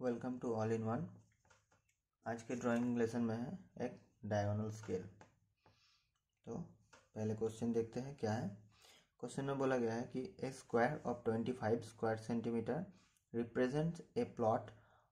Welcome to all in one. आज के drawing lesson में है एक डायगोनल स्केल। तो पहले क्वेश्चन देखते हैं क्या है। क्वेश्चन में बोला गया है कि a square of twenty five square centimetre represents a plot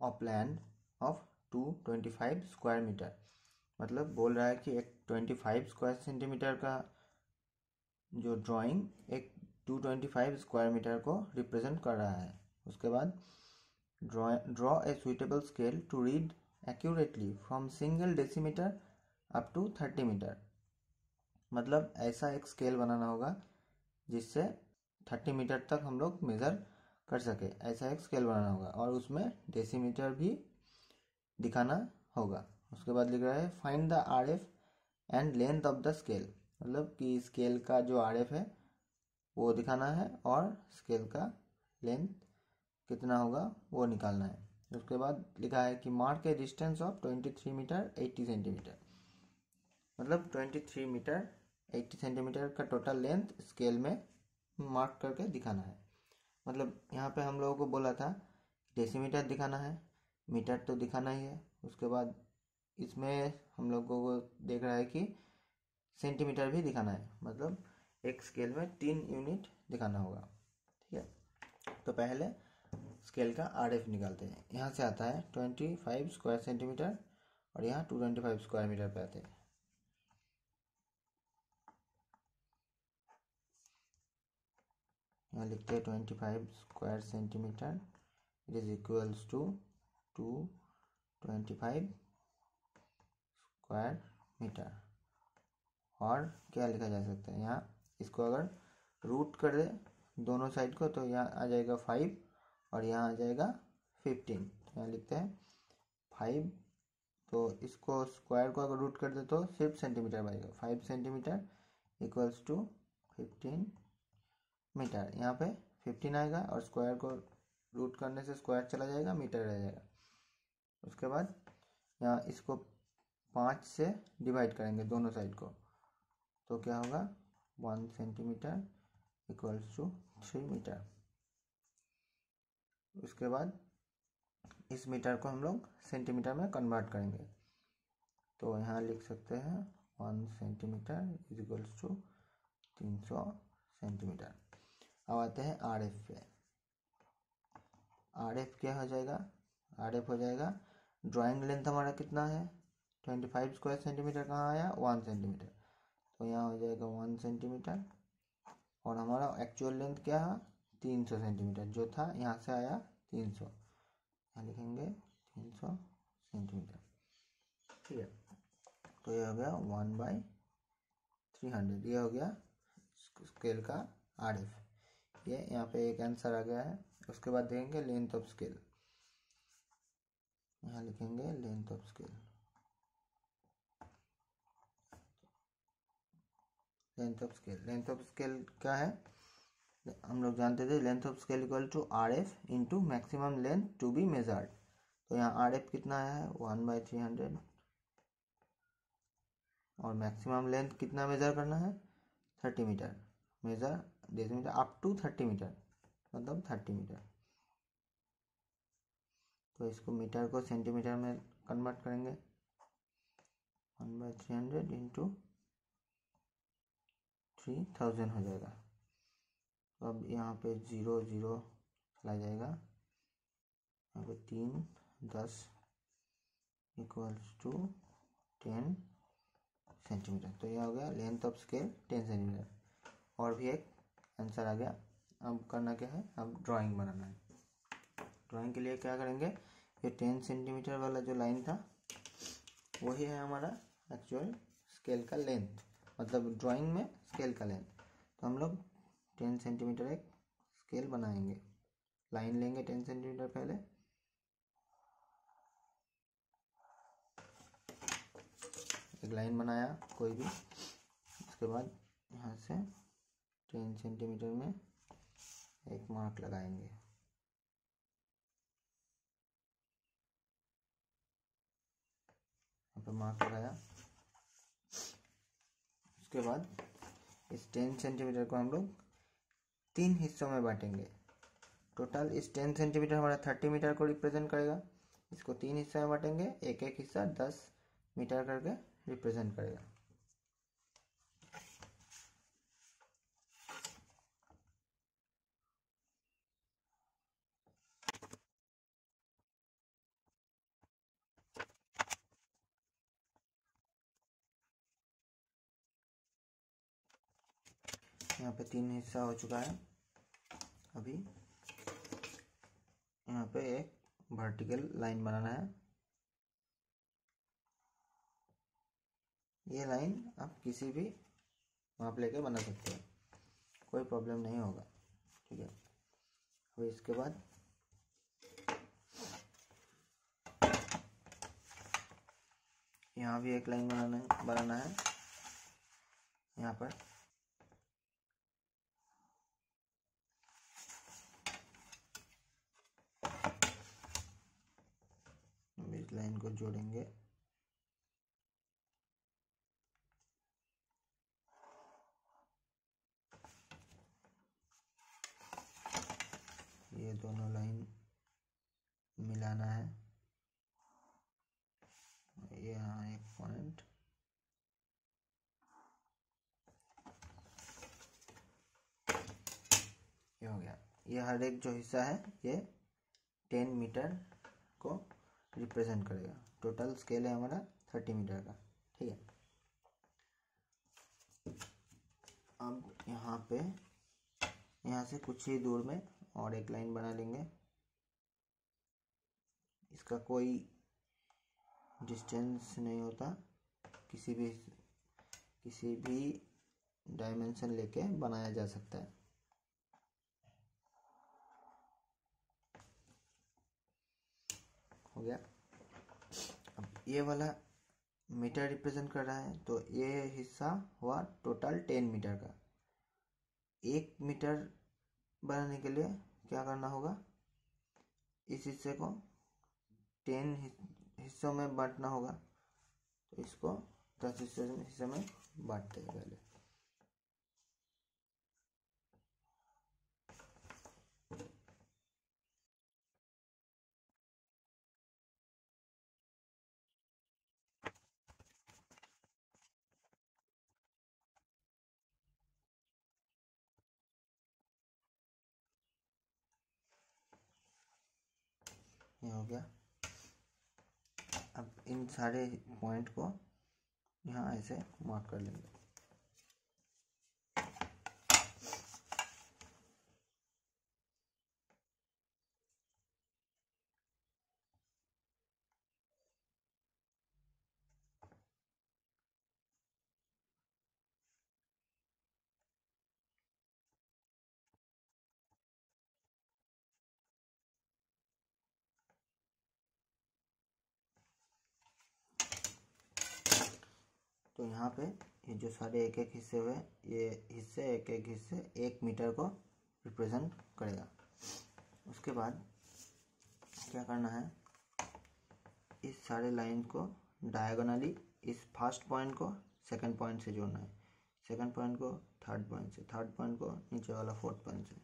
of land of two twenty five square metre मतलब बोल रहा है कि एक ट्वेंटी फाइव स्क्वायर सेंटीमीटर का जो ड्राइंग एक two twenty five square metre को रिप्रेजेंट कर रहा है। उसके बाद draw a suitable scale to read accurately from single decimeter up to 30 metre मतलब ऐसा एक स्केल बनाना होगा, जिससे 30 मीटर तक हम लोग मेज़र कर सके। ऐसा एक स्केल बनाना होगा और उसमें डेसीमीटर भी दिखाना होगा। उसके बाद लिख रहा है find the R F and length of the scale मतलब कि स्केल का जो आर एफ़ है, वो दिखाना है और स्केल का लेंथ कितना होगा वो निकालना है। उसके बाद लिखा है कि mark a distance of twenty three metre eighty centimetre मतलब twenty three metre eighty centimetre का टोटल लेंथ स्केल में मार्क करके दिखाना है। मतलब यहाँ पे हम लोगों को बोला था डेसीमीटर दिखाना है मीटर तो दिखाना ही है। उसके बाद इसमें हम लोगों को देख रहा है कि सेंटीमीटर भी दिखाना है। मतलब एक स्केल में तीन यूनिट दिखाना होगा। ठीक है? तो पहले स्केल का आर एफ़ निकालते हैं। यहाँ से आता है ट्वेंटी फाइव स्क्वायर सेंटीमीटर और यहाँ two twenty five square metre पे आते हैं। यहाँ लिखते हैं twenty five square centimetre it is equals to two twenty five square metre और क्या लिखा जा सकता है? यहाँ इसको अगर रूट कर दे दोनों साइड को तो यहाँ आ जाएगा फाइव और यहाँ आ जाएगा फिफ्टीन यहाँ लिखते हैं फाइव तो इसको स्क्वायर को अगर रूट कर दे तो सिर्फ़ सेंटीमीटर बनेगा five centimetre equals to fifteen metre यहाँ पे फिफ्टीन आएगा और स्क्वायर को रूट करने से स्क्वायर चला जाएगा मीटर रह जाएगा। उसके बाद यहाँ इसको पाँच से डिवाइड करेंगे दोनों साइड को। तो क्या होगा? One centimetre equals to three metre उसके बाद इस मीटर को हम लोग सेंटीमीटर में कन्वर्ट करेंगे। तो यहाँ लिख सकते हैं one centimetre is equals to तीन सौ सेंटीमीटर अब आते हैं आर एफ़ पे। आर एफ़ क्या हो जाएगा? आर एफ़ हो जाएगा। ड्राइंग लेंथ हमारा कितना है? ट्वेंटी फाइव स्क्वायर सेंटीमीटर कहाँ आया? वन सेंटीमीटर तो यहाँ हो जाएगा वन सेंटीमीटर और हमारा एक्चुअल लेंथ क्या है? तीन सौ सेंटीमीटर, जो था यहाँ से आया तीन सौ। यहाँ लिखेंगे तीन सौ सेंटीमीटर। ठीक है? तो ये हो गया वन बाई थ्री हंड्रेड। ये हो गया स्केल का आर एफ़। ये यहाँ पे एक आंसर आ गया है। उसके बाद देखेंगे लेंथ ऑफ़ स्केल। यहाँ लिखेंगे length of scale. Length of scale. Length of scale क्या है? हम लोग जानते थे length of scale equal to R F into maximum length to be measured तो यहाँ आर एफ़ कितना है? वन बाई थ्री हंड्रेड और मैक्सिमम लेंथ कितना मेजर करना है? Thirty metre measure decimetre up to thirty metre मतलब थर्टी मीटर तो इसको मीटर को सेंटीमीटर में कन्वर्ट करेंगे. One by three hundred into three thousand हो जाएगा. अब यहाँ पे ज़ीरो ज़ीरो चला जाएगा। यहाँ पे तीन, दस इक्वल्स टू टेन सेंटीमीटर तो यह हो गया length of scale ten centimetre और भी एक आंसर आ गया। अब करना क्या है? अब ड्राइंग बनाना है। ड्राइंग के लिए क्या करेंगे? ये टेन सेंटीमीटर वाला जो लाइन था, वही है हमारा एक्चुअल स्केल का लेंथ मतलब ड्राइंग में स्केल का लेंथ तो हम लोग टेन सेंटीमीटर एक स्केल बनाएँगे। लाइन लेंगे टेन सेंटीमीटर पहले। एक लाइन बनाया कोई भी। उसके बाद यहाँ से टेन सेंटीमीटर में एक मार्क लगाएँगे। यहाँ पे मार्क लगाया। उसके बाद इस टेन सेंटीमीटर को हम लोग तीन हिस्सों में बांटेंगे। टोटल इस टेन सेंटीमीटर हमारा थर्टी मीटर को रिप्रेजेंट करेगा। इसको तीन हिस्से में बांटेंगे एक एक हिस्सा दस मीटर करके रिप्रेजेंट करेगा। यहाँ पे तीन हिस्सा हो चुका है। अभी यहाँ पे एक वर्टिकल लाइन बनाना है। ये लाइन आप किसी भी माप लेके बना सकते हैं। कोई प्रॉब्लम नहीं होगा, ठीक है? अभी इसके बाद यहाँ भी एक लाइन बनाना बनाना है। यहाँ पर इस लाइन को जोड़ेंगे। ये दोनों लाइन मिलाना है। यहाँ एक पॉइंट। ये हो गया। ये हर एक जो हिस्सा है, ये टेन मीटर को रिप्रेजेंट करेगा। टोटल स्केल है हमारा थर्टी मीटर का, ठीक है? अब यहाँ पे, यहाँ से कुछ ही दूर में और एक लाइन बना लेंगे। इसका कोई डिस्टेंस नहीं होता। किसी भी किसी भी डायमेंशन लेके बनाया जा सकता है। हो गया। अब ये वाला मीटर रिप्रेजेंट कर रहा है तो ये हिस्सा हुआ टोटल टेन मीटर का। एक मीटर बनाने के लिए क्या करना होगा? इस हिस्से को टेन हिस्सों में बांटना होगा। तो इसको दस हिस्से में बांटते हैं पहले ये हो गया। अब इन सारे पॉइंट को यहाँ ऐसे मार्क कर लेंगे। तो यहाँ पे ये जो सारे एक एक हिस्से हुए, ये हिस्से एक एक हिस्से, एक मीटर को रिप्रेजेंट करेगा। उसके बाद क्या करना है? इस सारे लाइन को डायगोनली इस फ़र्स्ट पॉइंट को सेकंड पॉइंट से जोड़ना है। सेकंड पॉइंट को थर्ड पॉइंट से थर्ड पॉइंट को नीचे वाला फोर्थ पॉइंट से।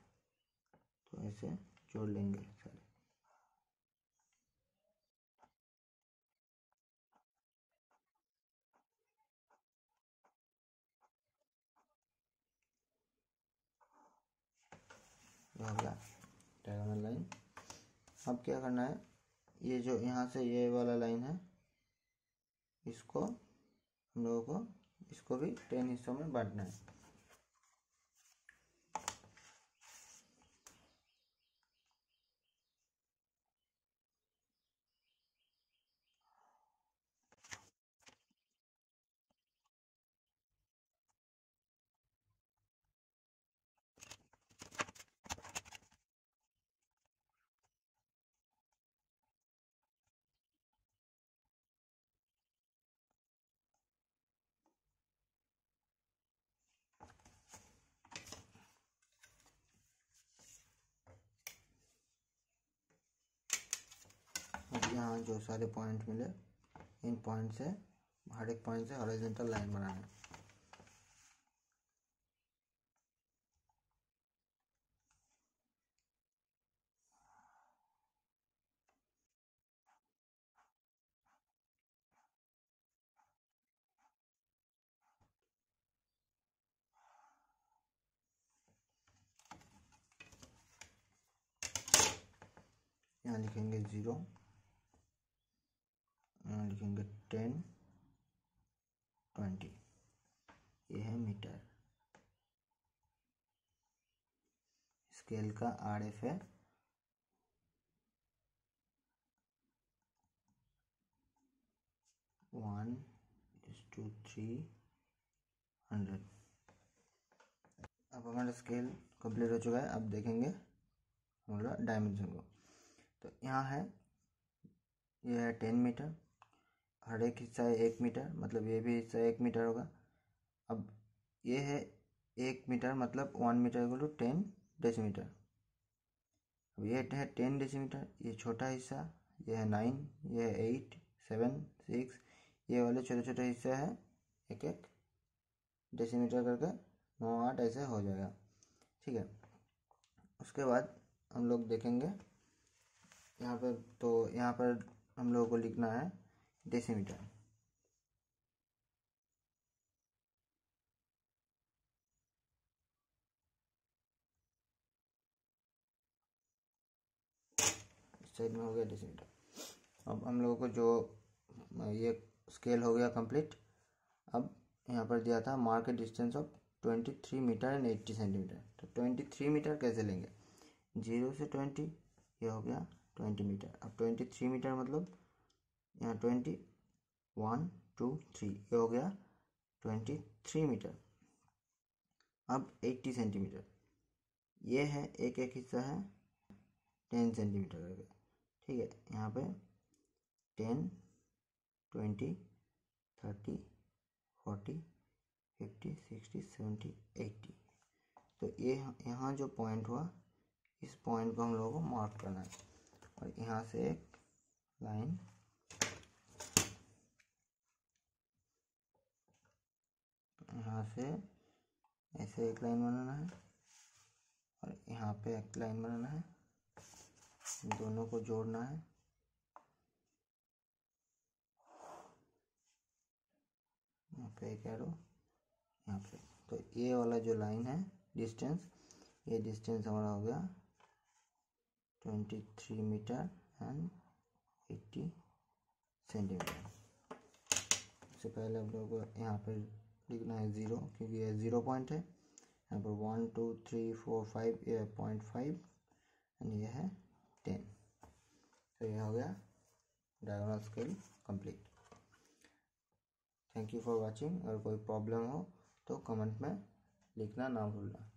तो ऐसे जोड़ लेंगे सारे। हो गया डायगोनल लाइन अब क्या करना है? ये जो यहाँ से ये वाला लाइन है, इसको हम लोगों को, इसको भी टेन हिस्सों में बांटना है। यहाँ जो सारे पॉइंट मिले, इन पॉइंट से हर एक पॉइंट से हॉरिजॉन्टल लाइन बनाना। है यहाँ लिखेंगे ज़ीरो लिखेंगे टेन ट्वेंटी। ये है मीटर। स्केल का आर एफ़ है। One to three hundred. अब हमारा स्केल कंप्लीट हो चुका है। अब देखेंगे हमारा डायमेंशन को। तो यहाँ है, ये है टेन मीटर। हर एक हिस्सा है एक मीटर मतलब ये भी हिस्सा एक मीटर होगा। अब ये है एक मीटर मतलब one metre equal to ten decimetre. अब ये है टेन डेसीमीटर, ये छोटा हिस्सा, ये है नाइन, ये है एट, सेवन, सिक्स, ये वाले छोटे छोटे हिस्से हैं, एक एक डेसीमीटर करके नौ आठ ऐसे हो जाएगा। ठीक है, उसके बाद हम लोग देखेंगे। यहाँ पर तो यहाँ पर हम लोगों को लिखना है। डेसीमीटर साइड में हो गया डेसीमीटर अब हम लोगों को जो ये स्केल हो गया कंप्लीट अब यहाँ पर दिया था market distance of twenty three metre and eighty centimetre तो ट्वेंटी थ्री मीटर कैसे लेंगे? ज़ीरो से ट्वेंटी ये हो गया ट्वेंटी मीटर अब ट्वेंटी थ्री मीटर मतलब यहाँ ट्वेंटी, वन, टू, थ्री, ये हो गया ट्वेंटी थ्री मीटर। अब एट्टी सेंटीमीटर। ये है, एक एक हिस्सा है, टेन सेंटीमीटर करके ठीक है, यहाँ पे ten, twenty, thirty, forty, fifty, sixty, seventy, eighty. तो ये, यहाँ जो पॉइंट हुआ, इस पॉइंट को हम लोगों को मार्क करना है। और यहाँ से एक लाइन यहाँ से ऐसे एक लाइन बनाना है और यहाँ पे एक लाइन बनाना है। दोनों को जोड़ना है। यहाँ पे एक एरो यहाँ पे। तो ये वाला जो लाइन है डिस्टेंस ये डिस्टेंस हमारा हो गया twenty three metre and eighty centimetre सबसे पहले हम लोग यहाँ पर लिखना है ज़ीरो, क्योंकि ये ज़ीरो पॉइंट है। यहाँ पर one, two, three, four, five, ये पॉइंट फाइव, एंड यह है टेन। तो ये हो गया diagonal scale complete. Thank you for watching. अगर कोई प्रॉब्लम हो तो कमेंट में लिखना ना भूलना।